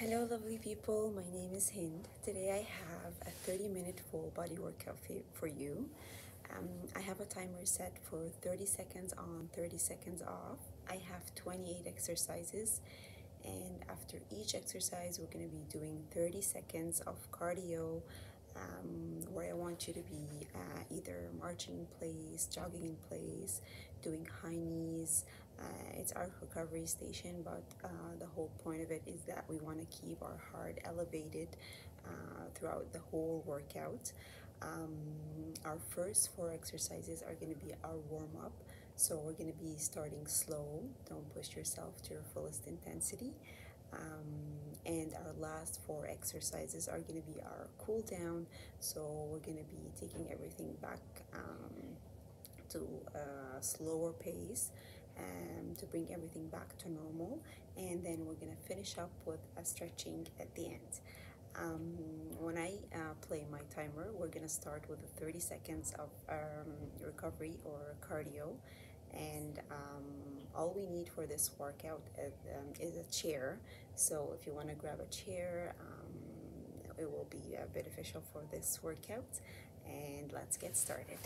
Hello, lovely people. My name is Hend. Today I have a 30 minute full body workout for you. Um, I have a timer set for 30 seconds on, 30 seconds off. I have 28 exercises, and after each exercise, we're going to be doing 30 seconds of cardio um, where I want you to be uh, either marching in place, jogging in place, doing high knees. Uh, it's our recovery station, but uh, the whole point of it is that we want to keep our heart elevated uh, throughout the whole workout. Um, our first four exercises are going to be our warm up. So we're going to be starting slow. Don't push yourself to your fullest intensity. Um, and our last four exercises are going to be our cool down. So we're going to be taking everything back um, to a slower pace um, to bring everything back to normal. And then we're to finish up with a stretching at the end. Um, when I uh, play my timer, we're gonna start with the 30 seconds of um, recovery or cardio, and um, all we need for this workout is, um, is a chair. So if you want to grab a chair, um, it will be uh, beneficial for this workout. And let's get started.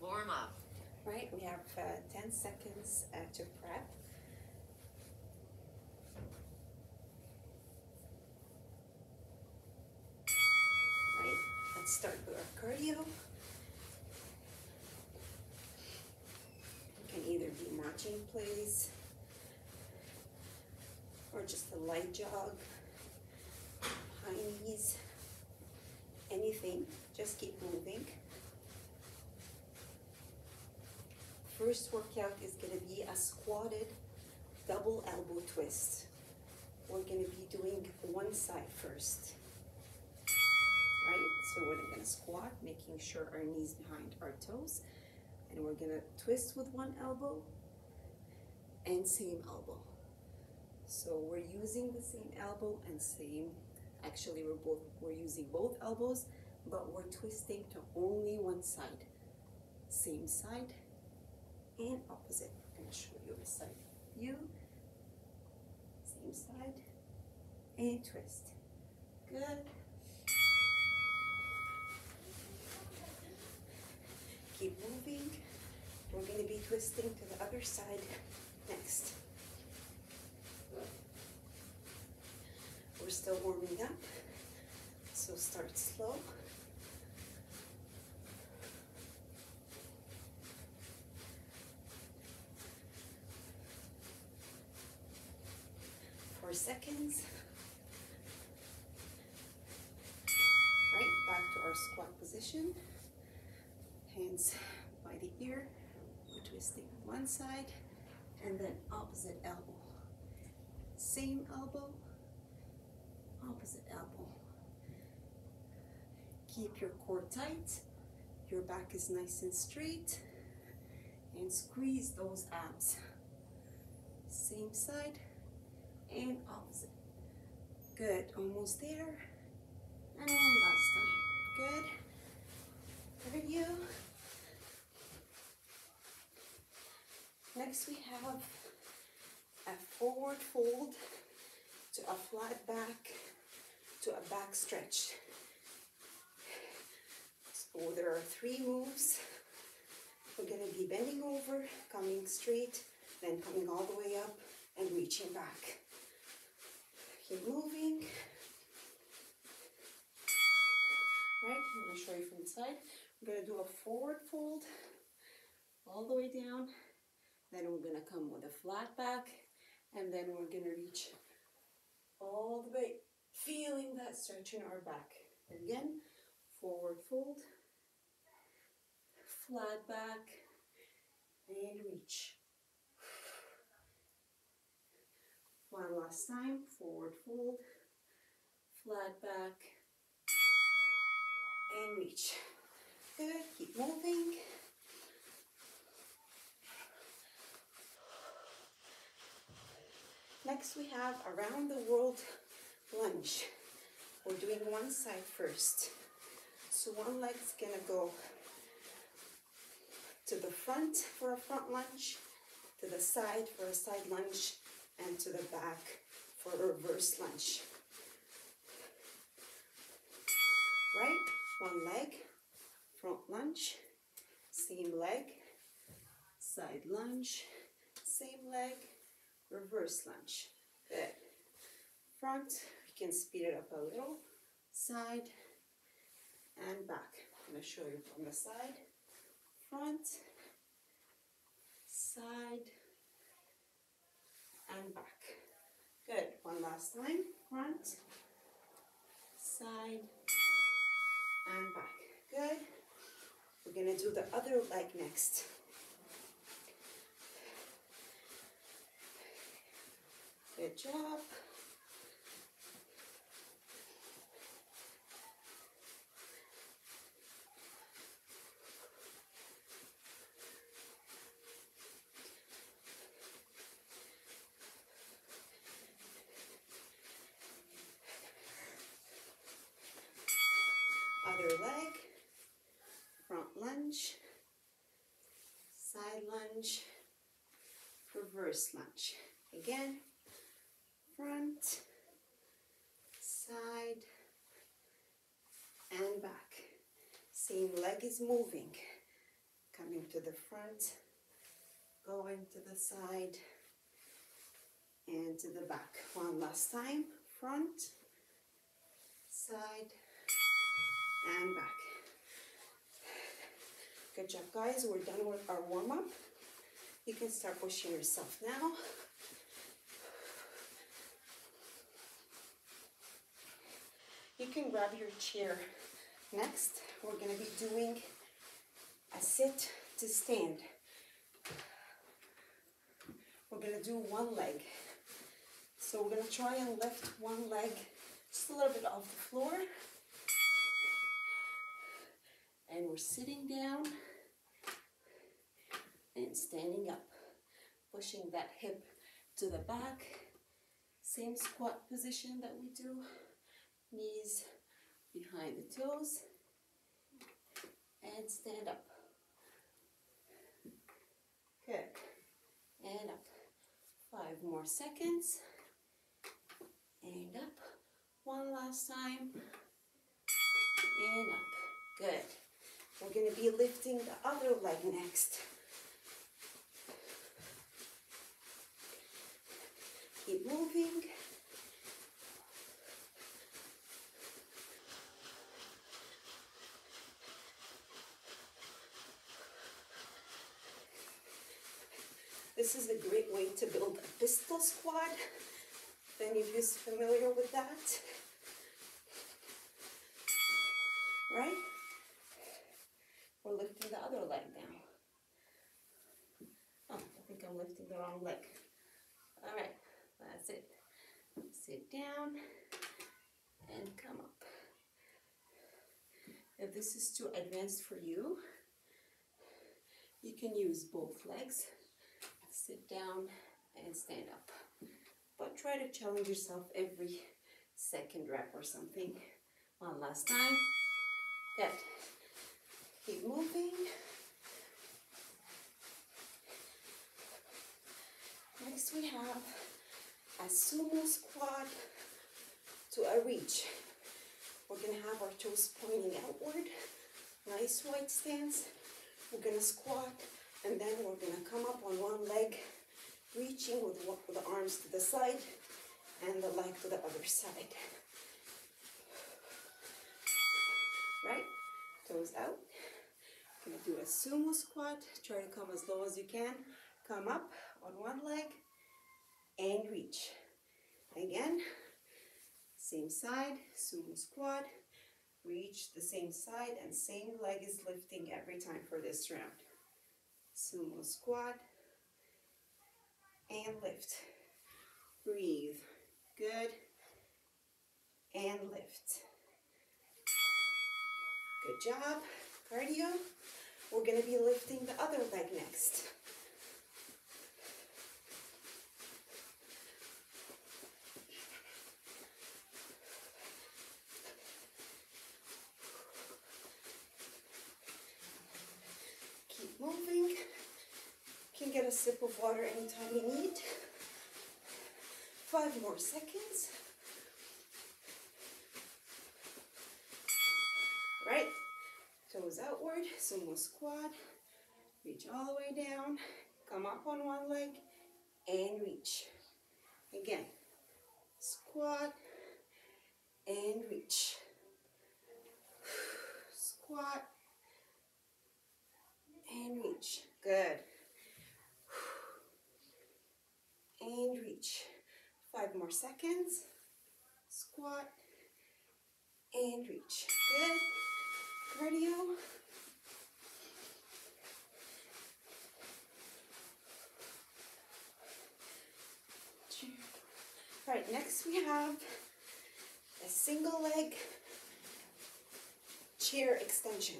Warm up. Right, we have uh, 10 seconds to prep. Right, let's start with our cardio. You can either be marching in place or just a light jog, high knees, anything, just keep moving. First workout is gonna be a squatted double elbow twist. We're gonna be doing one side first. Right? So we're gonna squat, making sure our knees behind our toes. And we're gonna twist with one elbow and same elbow. So we're using the same elbow and same, actually we're both, we're using both elbows, but we're twisting to only one side. Same side, and opposite. I'm going to show you a side view. Same side and twist. Good. Keep moving. We're going to be twisting to the other side next. We're still warming up, so start slow. Seconds. Right, back to our squat position. Hands by the ear. We're twisting one side and then opposite elbow. Same elbow, opposite elbow. Keep your core tight. Your back is nice and straight. And squeeze those abs. Same side and opposite. Good, almost there. And one last time. Good. Very you. Next we have a forward fold to a flat back to a back stretch. So there are three moves. We're gonna be bending over, coming straight, then coming all the way up and reaching back. Keep moving. Right, I'm gonna show you from the side. We're gonna do a forward fold all the way down. Then we're gonna come with a flat back, and then we're gonna reach all the way, feeling that stretch in our back. Again, forward fold, flat back, and reach. One last time, forward fold, flat back, and reach. Good, keep moving. Next we have around the world lunge. We're doing one side first. So one leg's gonna go to the front for a front lunge, to the side for a side lunge, and to the back for a reverse lunge. Right? One leg, front lunge, same leg, side lunge, same leg, reverse lunge. Good. Front, you can speed it up a little. Side and back. I'm going to show you from the side. Front, side, and back. Good. One last time. Front, side, and back. Good. We're going to do the other leg next. Good job. Other leg, front lunge, side lunge, reverse lunge. Again, front, side, and back. Same leg is moving. Coming to the front, going to the side, and to the back. One last time. Front, side, and back. Good job, guys. We're done with our warm up. You can start pushing yourself now. You can grab your chair. Next, we're going to be doing a sit to stand. We're going to do one leg. So we're going to try and lift one leg just a little bit off the floor. And we're sitting down and standing up, pushing that hip to the back. Same squat position that we do. Knees behind the toes and stand up. Good. And up. Five more seconds. And up. One last time. And up. Good. We're going to be lifting the other leg next. Keep moving. This is a great way to build a pistol squat. If any of you is familiar with that. Right? We're lifting the other leg now. Oh, I think I'm lifting the wrong leg. All right, that's it. Sit down and come up. If this is too advanced for you, you can use both legs. Sit down and stand up. But try to challenge yourself every second rep or something. One last time. Good. Keep moving. Next we have a sumo squat to a reach. We're gonna have our toes pointing outward. Nice wide stance. We're gonna squat and then we're gonna come up on one leg, reaching with, with the arms to the side and the leg to the other side. Right? Toes out. Gonna do a sumo squat. Try to come as low as you can. Come up on one leg and reach. Again, same side, sumo squat. Reach the same side and same leg is lifting every time for this round. Sumo squat and lift. Breathe. Good. And lift. Good job. Cardio. We're going to be lifting the other leg next. Keep moving. Get a sip of water anytime you need. Five more seconds. Right, toes outward, sumo squat. Reach all the way down, come up on one leg, and reach. Again, squat, and reach. Squat, and reach. Good. And reach. Five more seconds. Squat and reach. Good. Cardio. All right, next we have a single leg chair extension.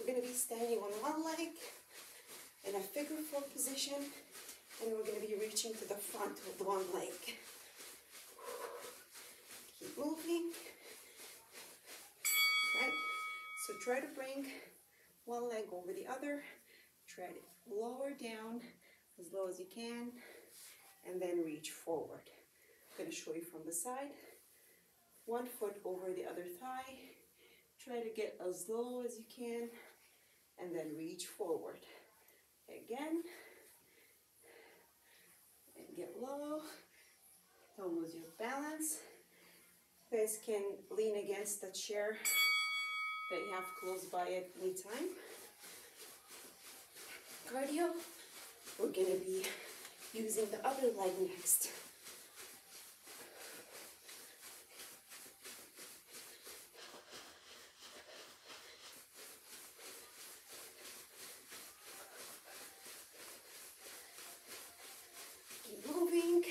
We're going to be standing on one leg in a figure four position and we're going to be reaching to the front with one leg. Keep moving. Right? So try to bring one leg over the other. Try to lower down as low as you can and then reach forward. I'm going to show you from the side. One foot over the other thigh. Try to get as low as you can and then reach forward. Again, get low. Don't lose your balance. Guys can lean against the chair that you have close by at any time. Cardio, we're gonna be using the other leg next. Keep moving.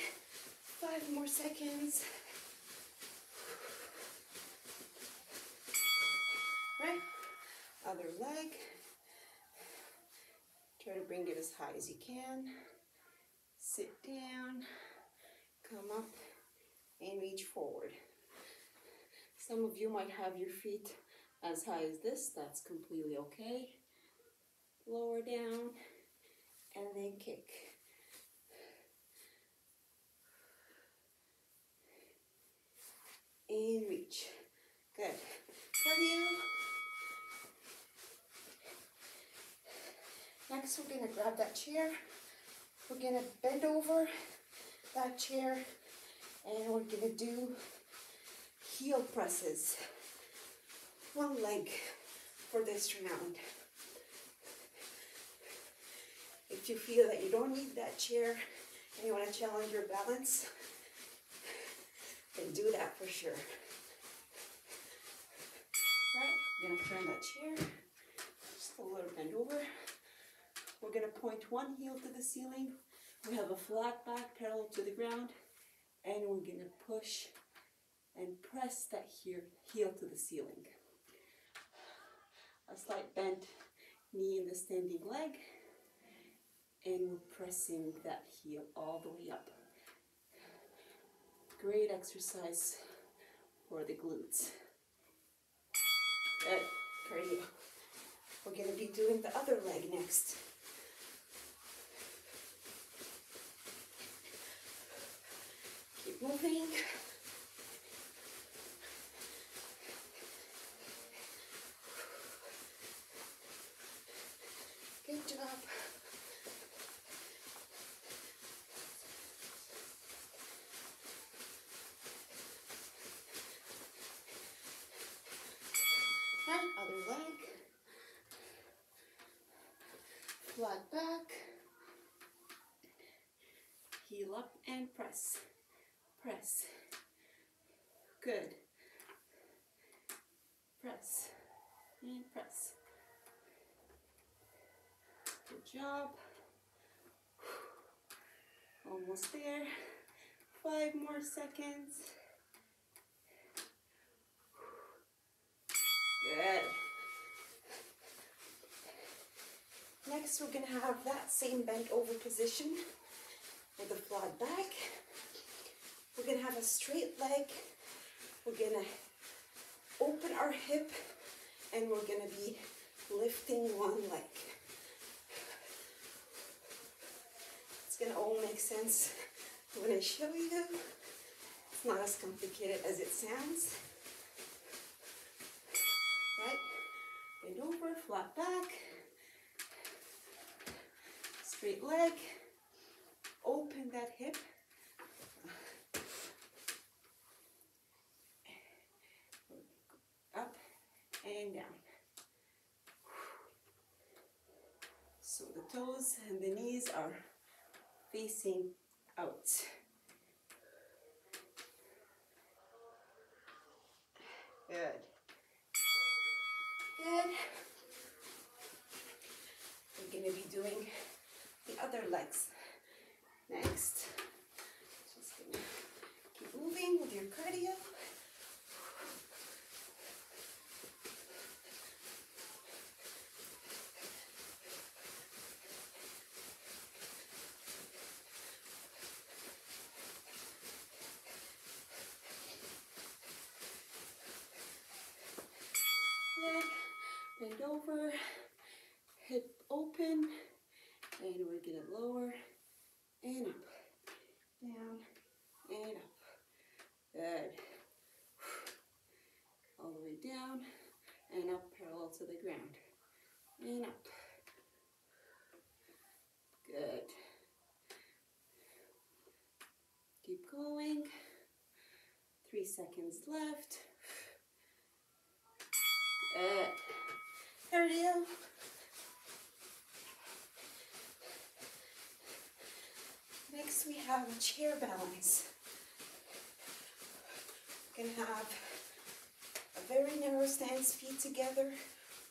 Five more seconds. Right? Other leg. Try to bring it as high as you can. Sit down. Come up and reach forward. Some of you might have your feet as high as this. That's completely okay. Lower down and then kick. and reach. Good. Cardio. Next, we're gonna grab that chair. We're gonna bend over that chair and we're gonna do heel presses. One leg for this round. If you feel that you don't need that chair and you wanna challenge your balance, then do that for sure. Right, I'm gonna turn that chair, just a little bend over. We're gonna point one heel to the ceiling. We have a flat back parallel to the ground, and we're gonna push and press that heel, to the ceiling. A slight bend knee in the standing leg, and we're pressing that heel all the way up. Great exercise for the glutes. Good, cardio. We're gonna be doing the other leg next. Moving. Good job. And other leg. Flat back. Heel up and press. Press. Good. Press. And press. Good job. Almost there. Five more seconds. Good. Next, we're gonna have that same bent over position with a flat back. We're gonna have a straight leg. We're gonna open our hip and we're gonna be lifting one leg. It's gonna all make sense when I show you. It's not as complicated as it sounds. Right? Bend over, flat back, straight leg, open that hip. Up down. So the toes and the knees are facing out. Good. Good. We're going to be doing the other legs next. Just going to keep moving with your cardio. Leg, bend over, hip open, and we're gonna lower and up, down and up. Good. All the way down and up parallel to the ground. And up. Good. Keep going. Three seconds left. Good. There it is. Next we have a chair balance. We're gonna have a very narrow stance, feet together,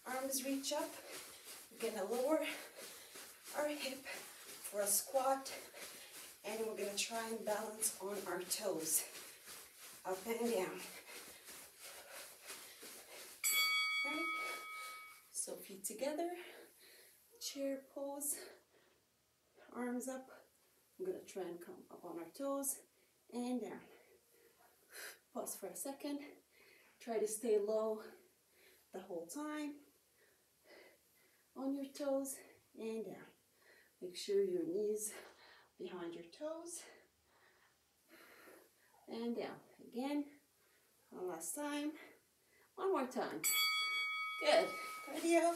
arms reach up. We're gonna lower our hip for a squat and we're gonna try and balance on our toes, up and down. Right? So feet together, chair pose, arms up. I'm gonna try and come up on our toes and down. Pause for a second. Try to stay low the whole time. On your toes and down. Make sure your knees behind your toes and down. Again, one last time. One more time. Good. Cardio.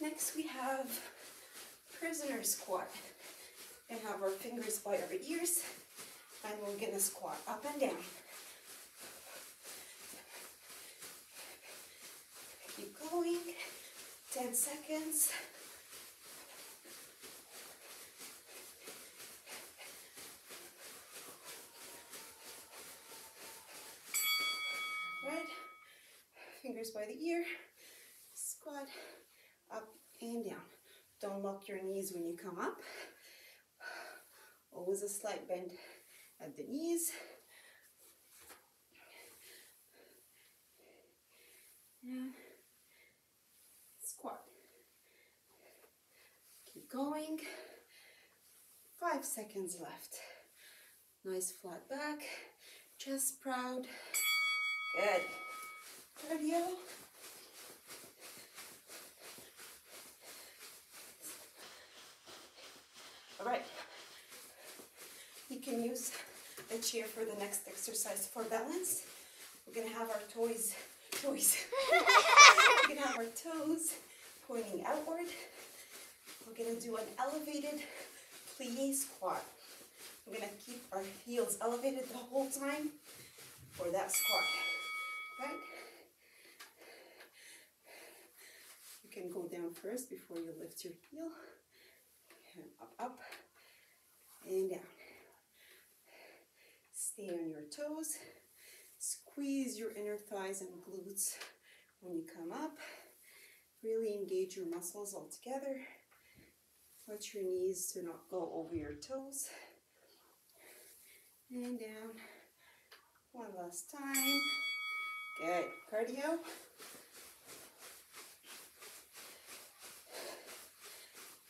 Next we have prisoner squat. And have our fingers by our ears and we're gonna squat up and down. Keep going. 10 seconds. Right? Fingers by the ear. Squat up and down. Don't lock your knees when you come up. Always a slight bend at the knees. And squat. Keep going. Five seconds left. Nice flat back. Chest proud. Good. All right. You can use the chair for the next exercise for balance. We're gonna have our toes, toes. We're gonna have our toes pointing outward. We're gonna do an elevated plie squat. We're gonna keep our heels elevated the whole time for that squat, right? You can go down first before you lift your heel. And up, up, and down. Stay on your toes. Squeeze your inner thighs and glutes when you come up. Really engage your muscles all together. Watch your knees to not go over your toes. And down. One last time. Good. Cardio.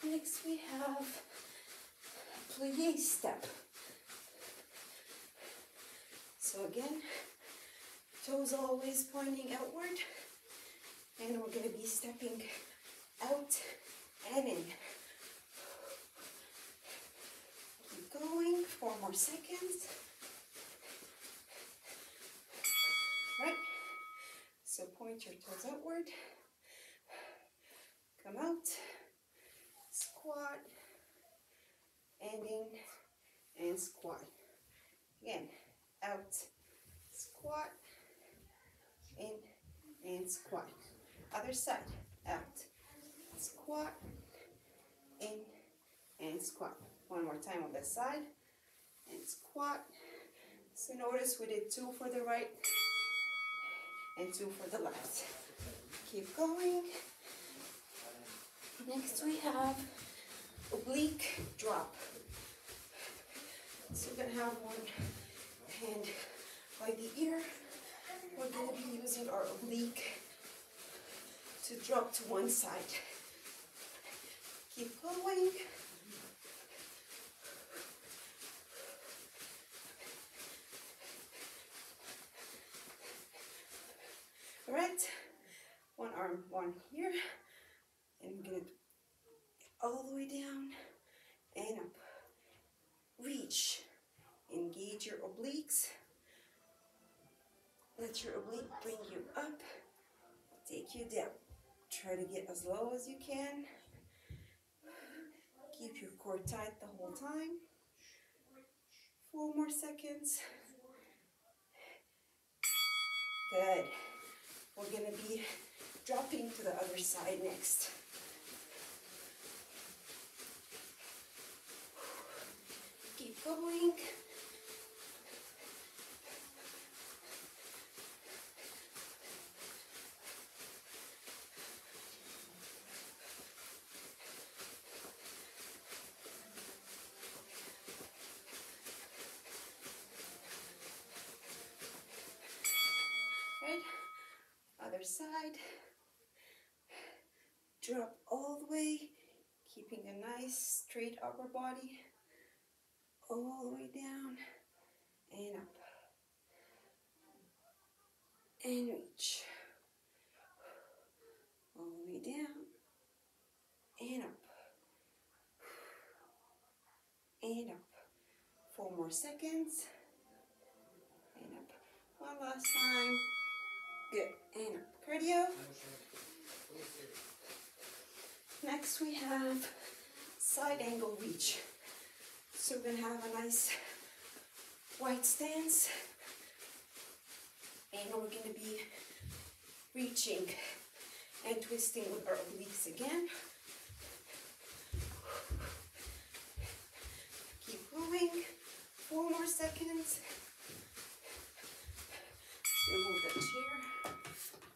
Next we have plie step. So again, toes always pointing outward. And we're going to be stepping out and in. Keep going, four more seconds. Right, so point your toes outward. Come out, squat, and in, and squat. Again, out, squat, in, and squat. Other side, out, squat, in, and squat. One more time on this side, and squat. So notice we did two for the right, and two for the left. Keep going. Next we have oblique drop. So we're gonna have one hand by the ear. We're gonna be using our oblique to drop to one side. Keep going. All right, one arm, one here, and we're gonna all the way down and up. Reach, engage your obliques. Let your oblique bring you up, take you down. Try to get as low as you can. Keep your core tight the whole time. Four more seconds. Good. We're gonna be dropping to the other side next. Going. Right? Other side. Drop all the way, keeping a nice straight upper body. All the way down and up. And reach. All the way down and up. And up. Four more seconds. And up. One last time. Good. And up. Cardio. Next we have side angle reach. So we're gonna have a nice wide stance. And we're gonna be reaching and twisting with our obliques again. Keep going. Four more seconds. Gonna move chair.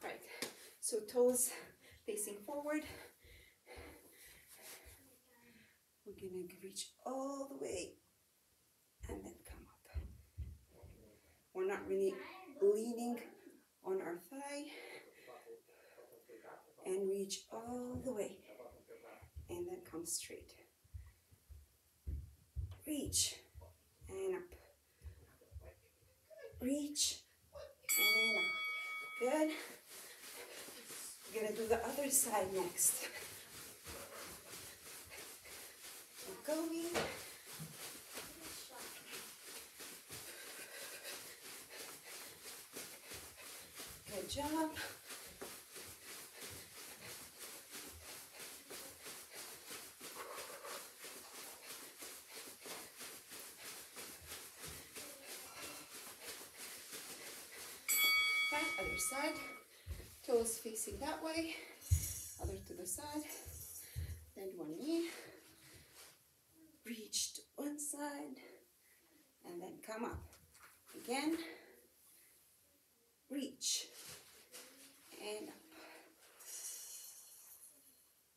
Right. So toes facing forward. We're gonna reach all the way and then come up. We're not really leaning on our thigh and reach all the way and then come straight. Reach and up. Reach and up. Good. We're gonna do the other side next. Keep going. Good job. Right, other side. Toes facing that way. Other to the side. Bend one knee. One side. And then come up. Again. Reach. And up.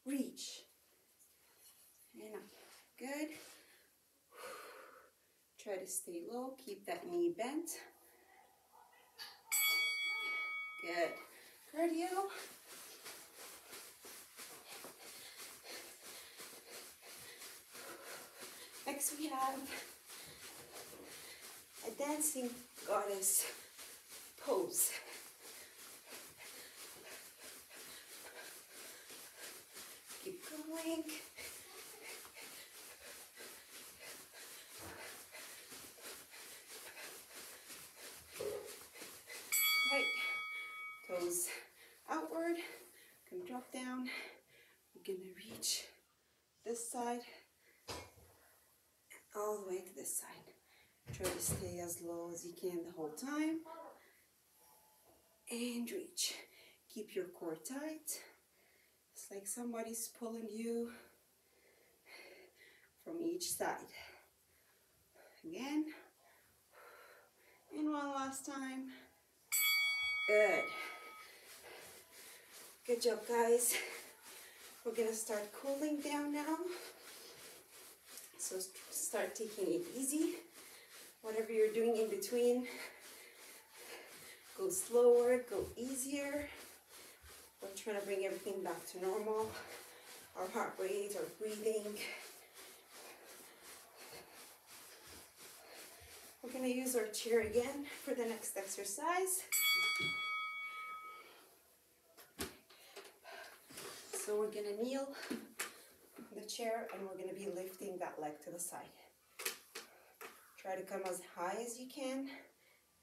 Reach. And up. Good. Try to stay low. Keep that knee bent. Good. Cardio. Next we have a dancing goddess pose. Keep going. Right, toes outward, gonna drop down. We're gonna reach this side all the way to this side. Try to stay as low as you can the whole time. And reach. Keep your core tight. It's like somebody's pulling you from each side. Again. And one last time. Good. Good job, guys. We're gonna start cooling down now. So start taking it easy. Whatever you're doing in between, go slower, go easier. We're trying to bring everything back to normal. Our heart rate, our breathing. We're gonna use our chair again for the next exercise. So we're gonna kneel the chair and we're gonna be lifting that leg to the side. Try to come as high as you can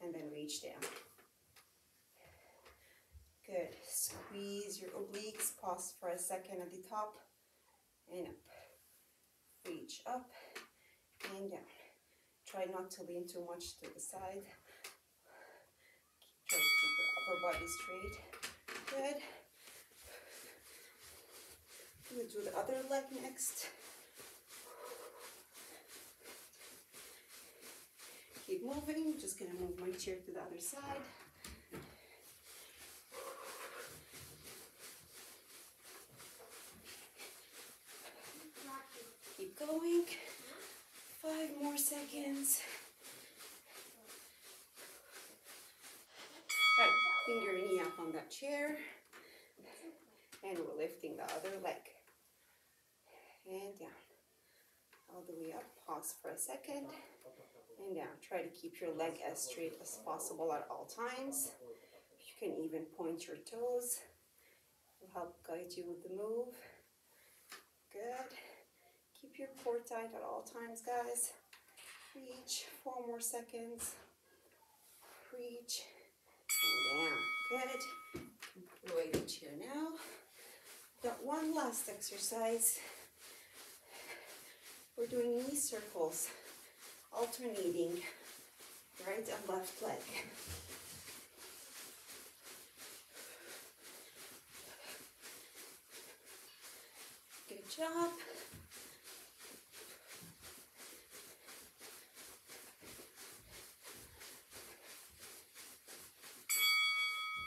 and then reach down. Good. Squeeze your obliques. Pause for a second at the top and up. Reach up and down. Try not to lean too much to the side. Try to keep your upper body straight. Good. We'll do the other leg next. Keep moving. Just gonna move my chair to the other side. Keep going. Five more seconds. Right, your knee up on that chair. And we're lifting the other leg. And down. All the way up. Pause for a second. And down. Try to keep your leg as straight as possible at all times. You can even point your toes. Will help guide you with the move. Good. Keep your core tight at all times, guys. Reach. Four more seconds. Reach. And down. Good. Away the chair now. Got one last exercise. We're doing knee circles, alternating right and left leg. Good job.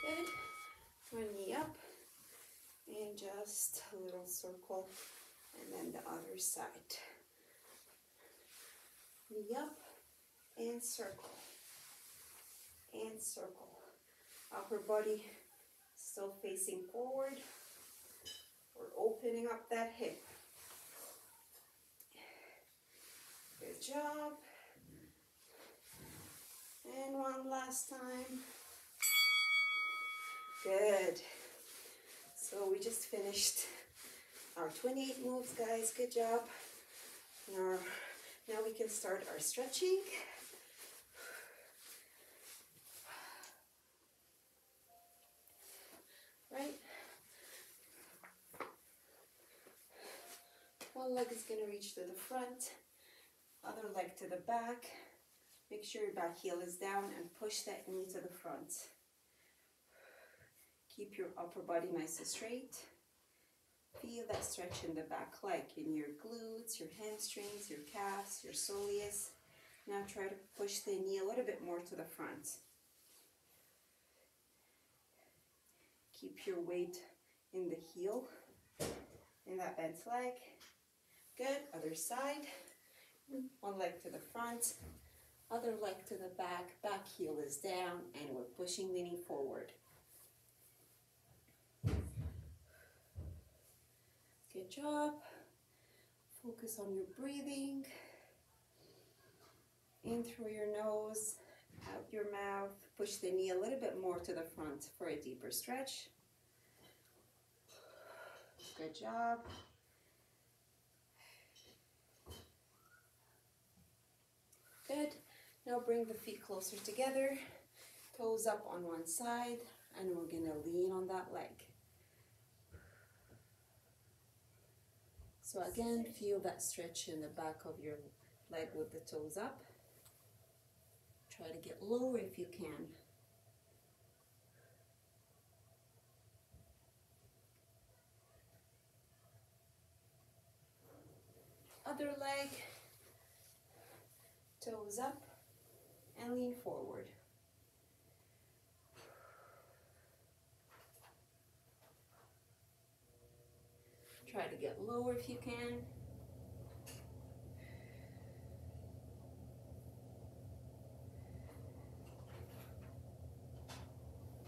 Good. One knee up and just a little circle and then the other side. Knee up and circle and circle. Upper body still facing forward. We're opening up that hip. Good job. And one last time. Good. So we just finished our 28 moves, guys. Good job. Now, now we can start our stretching. Right? One leg is going to reach to the front, other leg to the back. Make sure your back heel is down and push that knee to the front. Keep your upper body nice and straight. Feel that stretch in the back leg, in your glutes, your hamstrings, your calves, your soleus. Now try to push the knee a little bit more to the front. Keep your weight in the heel, in that bent leg. Good, other side. One leg to the front, other leg to the back, back heel is down, and we're pushing the knee forward. your job. Focus on your breathing. In through your nose, out your mouth. Push the knee a little bit more to the front for a deeper stretch. Good job. Good. Now bring the feet closer together, toes up on one side, and we're going to lean on that leg. So again, feel that stretch in the back of your leg with the toes up. Try to get lower if you can. Other leg, toes up, and lean forward. Try to get lower if you can.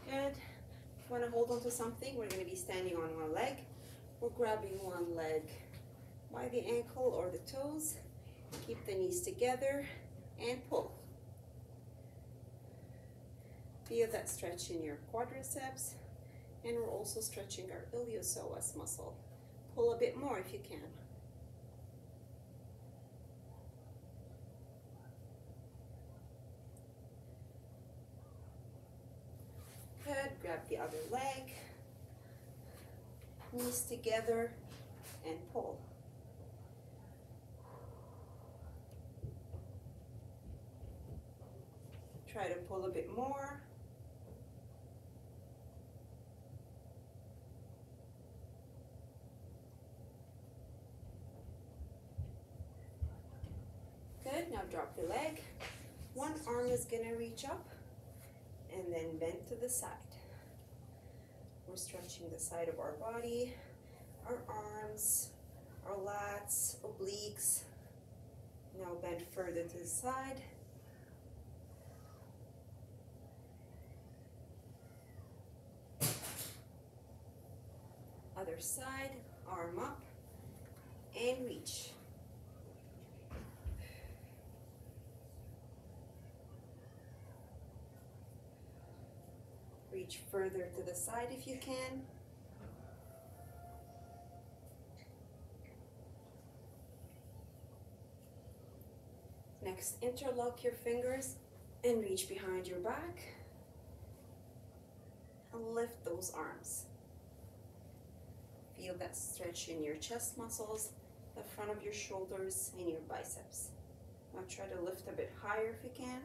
Good. If you want to hold on to something, we're going to be standing on one leg. We're grabbing one leg by the ankle or the toes. Keep the knees together and pull. Feel that stretch in your quadriceps and we're also stretching our iliopsoas muscle. Pull a bit more if you can. Good, grab the other leg, knees together and pull. Try to pull a bit more. Good, now drop the leg. One arm is gonna reach up and then bend to the side. We're stretching the side of our body, our arms, our lats, obliques. Now bend further to the side. Other side, arm up and reach. Reach further to the side if you can. Next, interlock your fingers and reach behind your back and lift those arms. Feel that stretch in your chest muscles, the front of your shoulders, and your biceps. Now try to lift a bit higher if you can.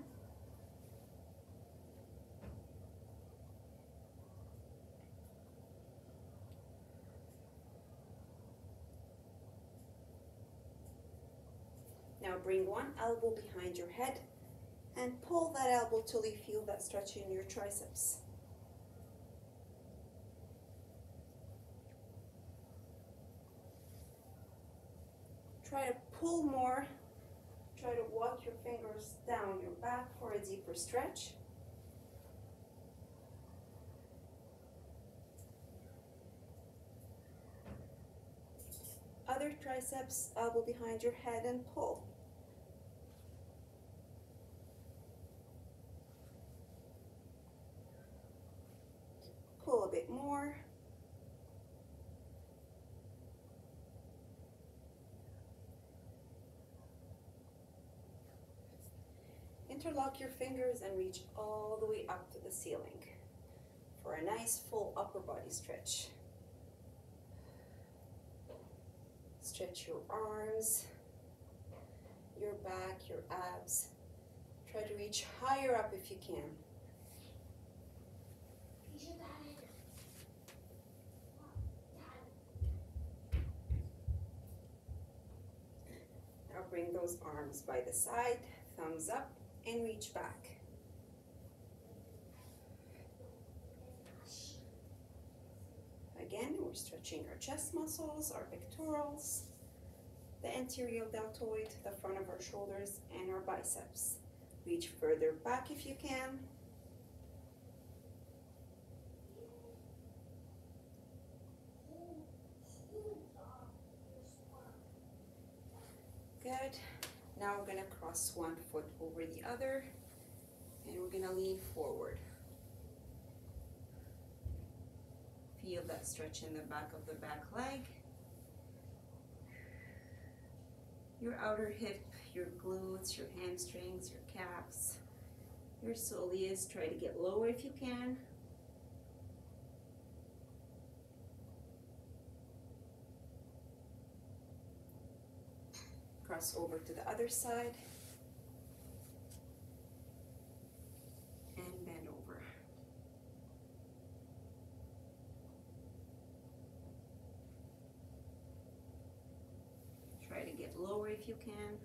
Bring one elbow behind your head and pull that elbow till you feel that stretch in your triceps. Try to pull more. Try to walk your fingers down your back for a deeper stretch. Other triceps, elbow behind your head and pull. Pull a bit more. Interlock your fingers and reach all the way up to the ceiling for a nice full upper body stretch. Stretch your arms, your back, your abs. Try to reach higher up if you can. Now bring those arms by the side, thumbs up, and reach back. Again, we're stretching our chest muscles, our pectorals, the anterior deltoid, the front of our shoulders, and our biceps. Reach further back if you can. Good. Now we're gonna cross one foot over the other and we're gonna lean forward. Feel that stretch in the back of the back leg. Your outer hip, your glutes, your hamstrings, your calves. Your soleus, try to get lower if you can. Cross over to the other side. And bend over. Try to get lower you can.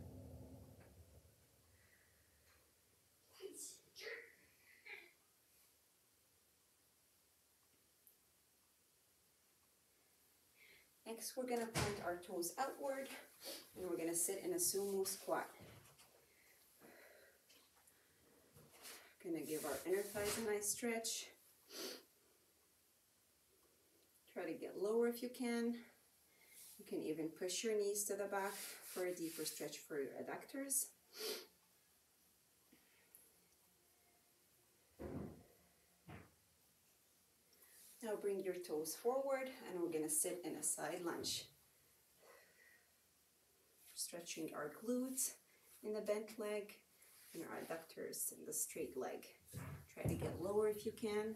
Next, we're gonna point our toes outward and we're gonna sit in a sumo squat. Gonna give our inner thighs a nice stretch. Try to get lower if you can. You can even push your knees to the back for a deeper stretch for your adductors. Now bring your toes forward and we're gonna sit in a side lunge. Stretching our glutes in the bent leg and our adductors in the straight leg. Try to get lower if you can.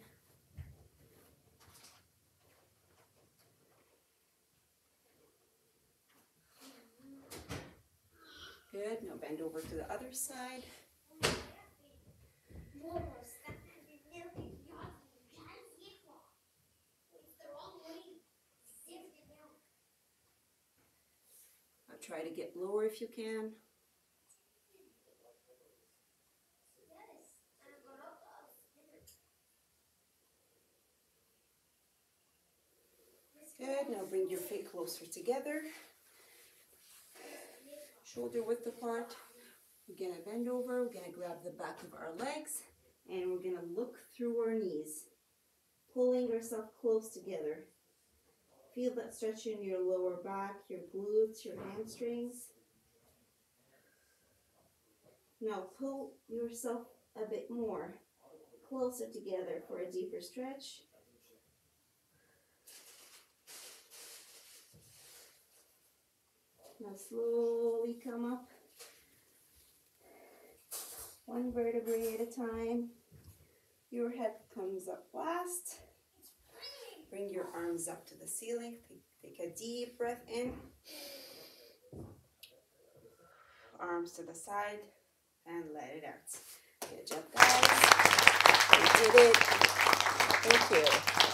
Good, now bend over to the other side. Now try to get lower if you can. Good, now bring your feet closer together. Shoulder width apart. We're gonna bend over, we're gonna grab the back of our legs, and we're gonna look through our knees, pulling ourselves close together. Feel that stretch in your lower back, your glutes, your hamstrings. Now pull yourself a bit more closer together for a deeper stretch. Now slowly come up. One vertebrae at a time. Your head comes up last. Bring your arms up to the ceiling. Take, a deep breath in. Arms to the side and let it out. Good job, guys. You did it. Thank you.